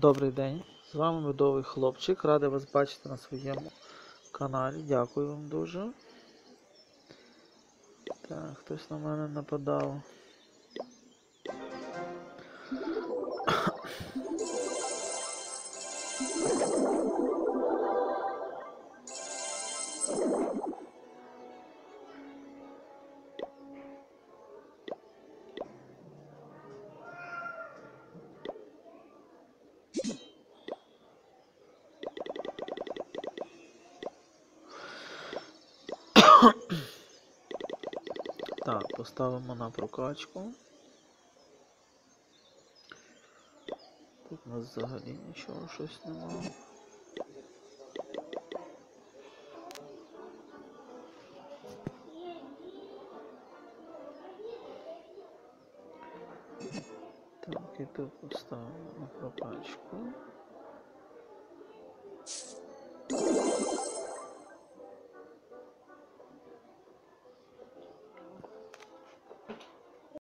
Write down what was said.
Добрий день, з вами медовий хлопчик. Радий вас бачити на своєму каналі. Дякую вам дуже. Так, хтось на мене нападав. Так, поставимо на прокачку. Тут у нас взагалі нічого щось немає. Так, і тут поставимо на прокачку.